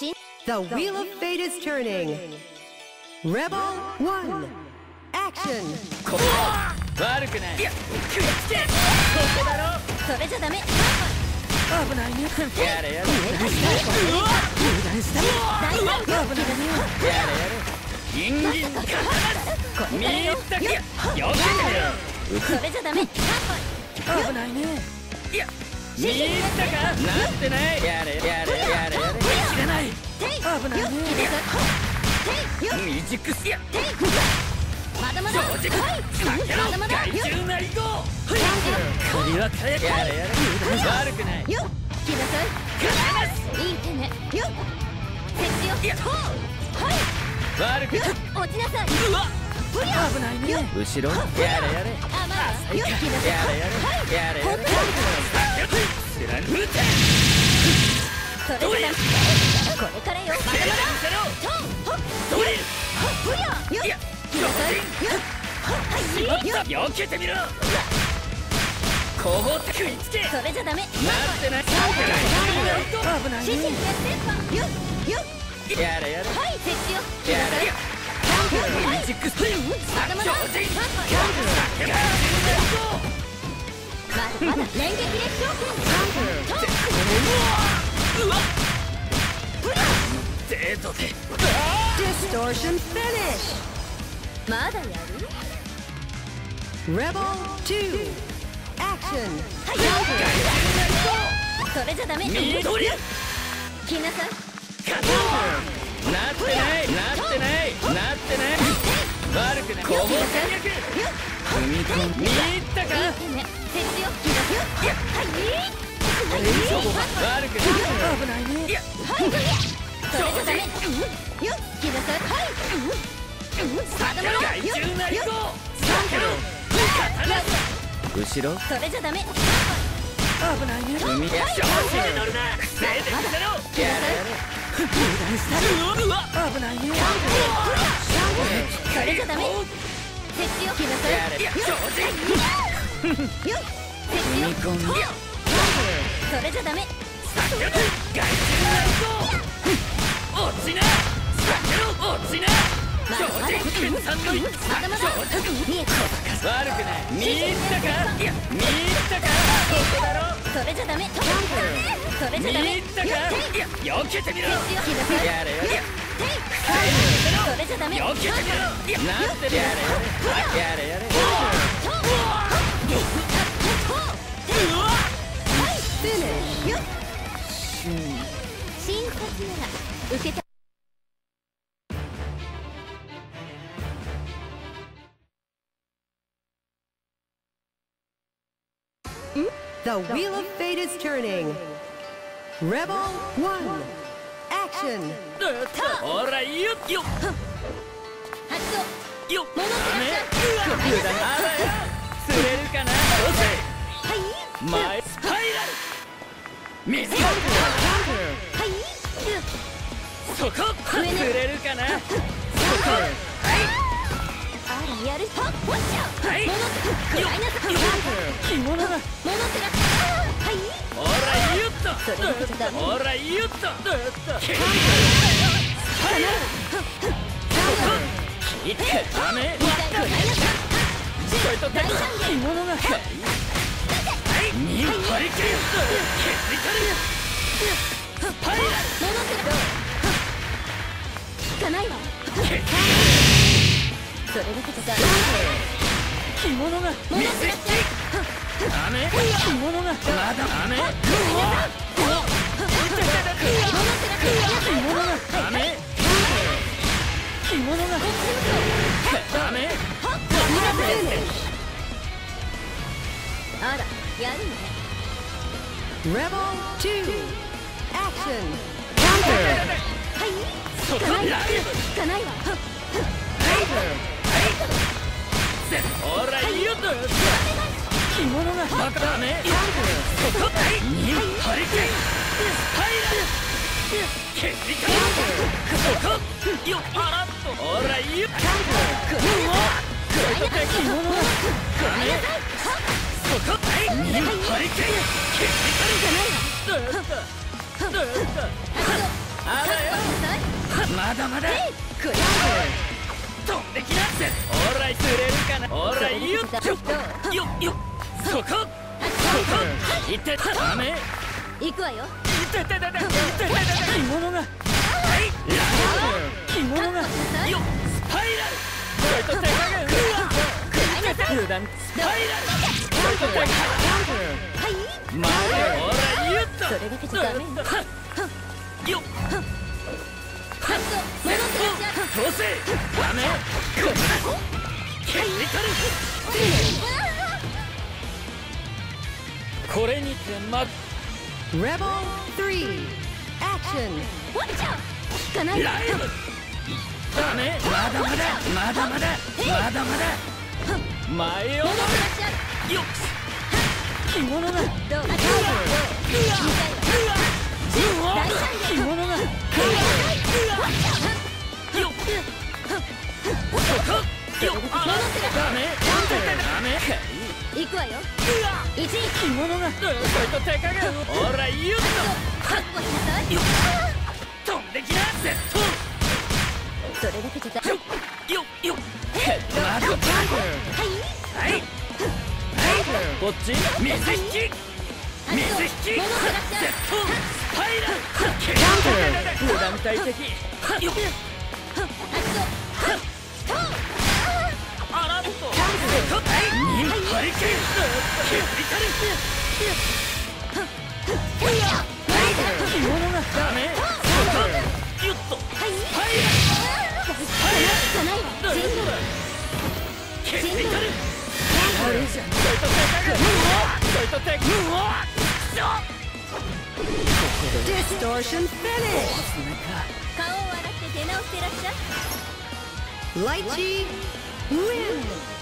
し The wheel of fate is turning. Rebel 1. Action. ここ悪くない。いや食いつけここだろ。それじゃダメ。危ないね。やれやれ。大胆危ないやれやれ。ギンギン刀こ見れからよ入ったかよそれじゃダメ危ないねいや見入ったかなってないやれやれやれやれ知らないてい危ないね気がていよ未熟すやていまだまだ正直はい避けろまだまだ害よ獣なりご首はかややれやれ悪くないよ来なさいいい手ねよ設置よいやはい悪くない落ちなさいうわふりゃ危ないね後ろやれやれあまあよ来なさいやれやれやれやれ貫くてそれじゃダメこれ？からよまだまだせろとほっドリルふりゃよいや来なさいよしまった避けてみろ後方って食いつけなそれ？じゃダメってない危ない指示決定よよやれ？やれ？はい設置よ来やなさいれ？はいミジックスまだまだ強靭まだ連撃で勝負うわデートで Distortion finish. まだやる Rebel 2. Action. それじゃダメミドリル来なさいなってなってないなってないなったかいい手ね設置よ来ない悪くない危ないねいやはいそれじゃダメよ来なさいはいまだまだ害獣なりごよ後ろそれじゃダメ危ないね踏みや調子に乗るな癖で見せろやれやれ危ないねそれじゃダメ設置よけてみろ The wheel of fate is turning. Rebel 1. Action. ほらよよ発動よ戻ってらっしゃいダメうわ無駄やるはっわっしゃはい。戻って食らいなさ着物が戻ってらはいほらよっとそれだけじゃダメほらよっとスパイラル聞いてダメ2回食らいなさいちょいと大歓迎着物がはいにハリケーンケミカれだけじゃダメ着物が戻ってらっしゃい。ダメ着物がまだダメうわ戻ってらっしゃい。着物がダメ着物がダメ Finish. あらやる。ね Rebel 2. Action. はいそこライブ聞かない。わほらよっと着物がバカダメそこにハリケーンスパイラルケミカルそこよっあらっとほらよっうわそこで着物がダメそこにハリケーンケミカルどうしたどうしたあだ。よ覚悟なさいまだ。まだ。クリ飛んできなせ。オーライ釣れるかな？オーライよっどうよっよっ。そこ。そこ。いってダメ。行くわよ。いてててていててて着物がはい。着物がよっ。スパイラル。それと手加減食らいなさい油断スパイラルそれと手加減はい。まあオーライよっと。それだけじゃダメ。よっこれにてま Rebel 3. Action. かないライブダメまだまだまだまだまだまだ前をよっ着物がどうどう見たいわ大惨着物がくわよ。一位着物が。それと手加減。ほらよっ覚悟しなさい。飛んできなセットそれだけじゃよっ。よっ。よっ。まだはい。はい。はい。こっち。水引き。水引き。セット。スパイラル。無断体的よっラルスパイラルじゃないわ全部ケミカルあれじゃんそれと手加減それと手加減うわっ Distortion finish. 顔を洗って出直してらっしゃい Lychee win.